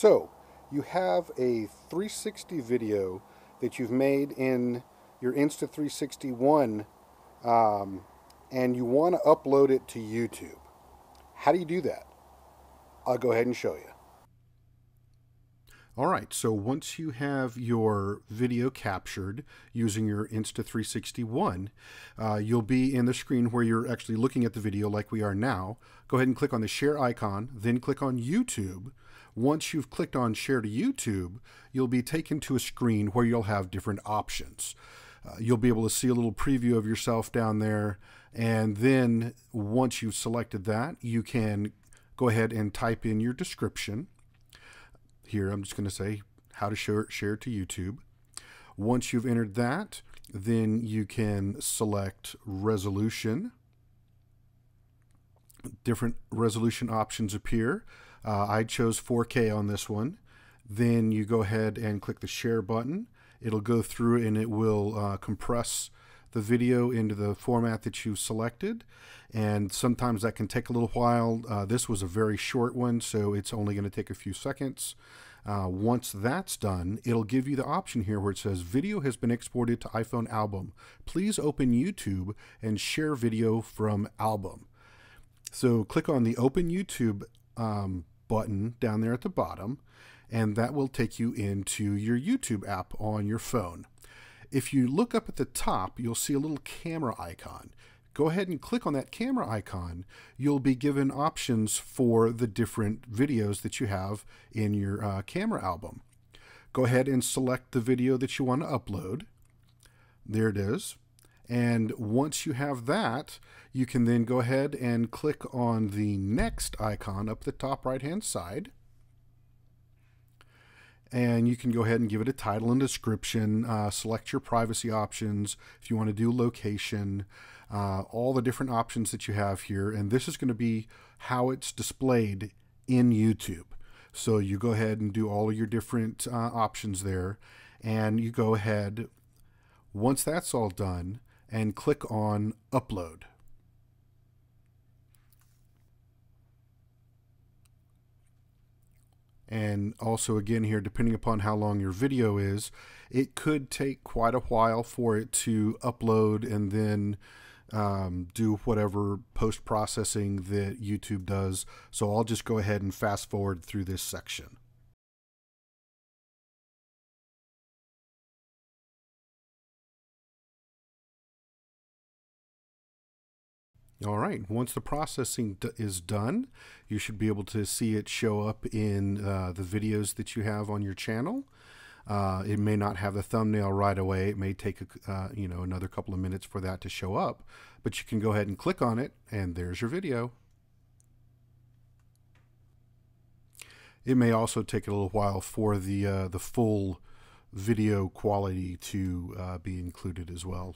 So, you have a 360 video that you've made in your Insta360 ONE um, and you want to upload it to YouTube. How do you do that? I'll go ahead and show you. All right, so once you have your video captured using your Insta360 ONE, uh, you'll be in the screen where you're actually looking at the video like we are now. Go ahead and click on the share icon, then click on YouTube. Once you've clicked on share to YouTube, you'll be taken to a screen where you'll have different options. Uh, you'll be able to see a little preview of yourself down there, and then once you've selected that, you can go ahead and type in your description here I'm just going to say how to share, share to YouTube. Once you've entered that, then you can select resolution. Different resolution options appear. Uh, I chose 4K on this one. Then you go ahead and click the share button. It'll go through and it will uh, compress the video into the format that you've selected and sometimes that can take a little while. Uh, this was a very short one so it's only going to take a few seconds. Uh, once that's done, it'll give you the option here where it says video has been exported to iPhone album. Please open YouTube and share video from album. So click on the open YouTube um, button down there at the bottom and that will take you into your YouTube app on your phone. If you look up at the top, you'll see a little camera icon. Go ahead and click on that camera icon. You'll be given options for the different videos that you have in your uh, camera album. Go ahead and select the video that you want to upload. There it is. And once you have that, you can then go ahead and click on the next icon up the top right hand side and you can go ahead and give it a title and description, uh, select your privacy options if you want to do location, uh, all the different options that you have here. And this is going to be how it's displayed in YouTube. So you go ahead and do all of your different uh, options there, and you go ahead, once that's all done, and click on Upload. And also, again, here, depending upon how long your video is, it could take quite a while for it to upload and then um, do whatever post processing that YouTube does. So I'll just go ahead and fast forward through this section. All right, once the processing is done, you should be able to see it show up in uh, the videos that you have on your channel. Uh, it may not have the thumbnail right away. It may take a, uh, you know another couple of minutes for that to show up, but you can go ahead and click on it, and there's your video. It may also take a little while for the uh, the full video quality to uh, be included as well.